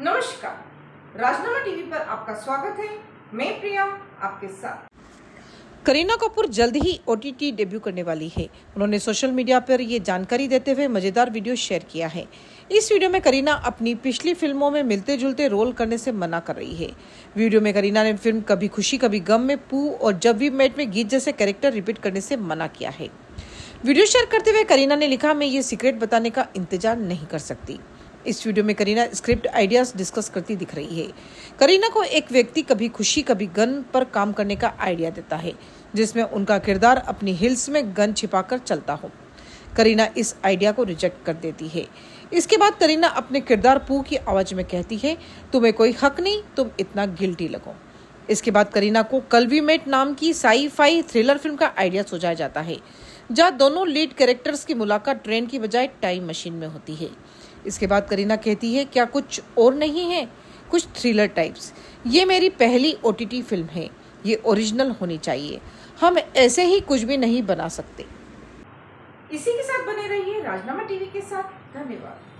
नमस्कार। राजनामा टीवी पर आपका स्वागत है। मैं प्रिया, आपके साथ। करीना कपूर जल्द ही ओटीटी डेब्यू करने वाली है। उन्होंने सोशल मीडिया पर ये जानकारी देते हुए मज़ेदार वीडियो शेयर किया है। इस वीडियो में करीना अपनी पिछली फ़िल्मों में मिलते जुलते रोल करने से मना कर रही है। वीडियो में करीना ने फ़िल्म कभी खुशी, कभी गम में पू और जब वी मेट में गीत जैसे कैरेक्टर रिपीट करने से मना किया है। वीडियो शेयर करते हुए करीना ने लिखा, मैं ये सीक्रेट बताने का इंतज़ार नहीं कर सकती। इस वीडियो में करीना स्क्रिप्ट आइडियाज़ डिस्कस करती दिख रही है। करीना को एक व्यक्ति कभी खुशी, कभी गन पर काम करने का आइडिया देता है, जिसमें उनका किरदार अपनी हिल्स में गन छिपाकर चलता हो। करीना इस आइडिया को रिजेक्ट कर देती है। इसके बाद करीना अपने किरदार पू की आवाज़ में कहती है, तुम्हें कोई हक नहीं, तुम इतना गिल्टी लगो। इसके बाद करीना को कलवी मेट नाम की साई फाई थ्रिलर फ़िल्म का आइडिया सुझाया जाता है, जहाँ दोनों लीड कैरेक्टर्स की मुलाकात ट्रेन की बजाय टाइम मशीन में होती है। इसके बाद करीना कहती है, क्या कुछ और नहीं है? कुछ थ्रिलर टाइप्स ये मेरी पहली ओटीटी फ़िल्म है। ये ओरिजिनल होनी चाहिए। हम ऐसे ही कुछ भी नहीं बना सकते। इसी के साथ बने रहिए राजनामा टीवी के साथ। धन्यवाद।